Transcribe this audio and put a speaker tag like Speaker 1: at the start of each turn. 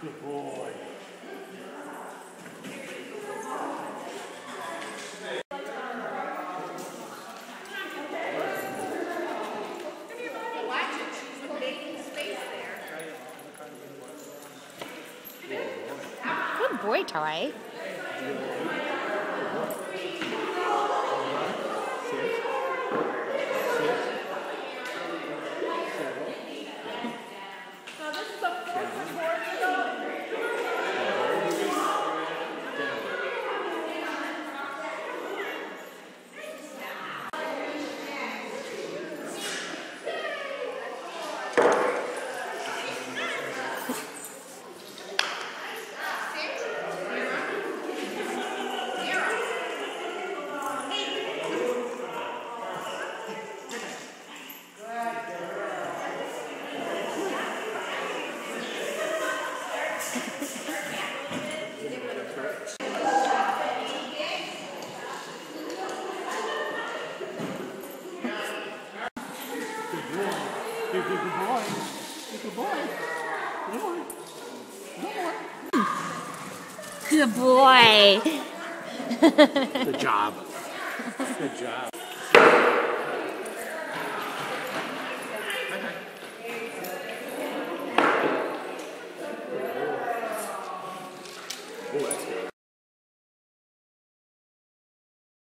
Speaker 1: Good boy.
Speaker 2: Good boy, Good boy.
Speaker 1: Good job. Good job.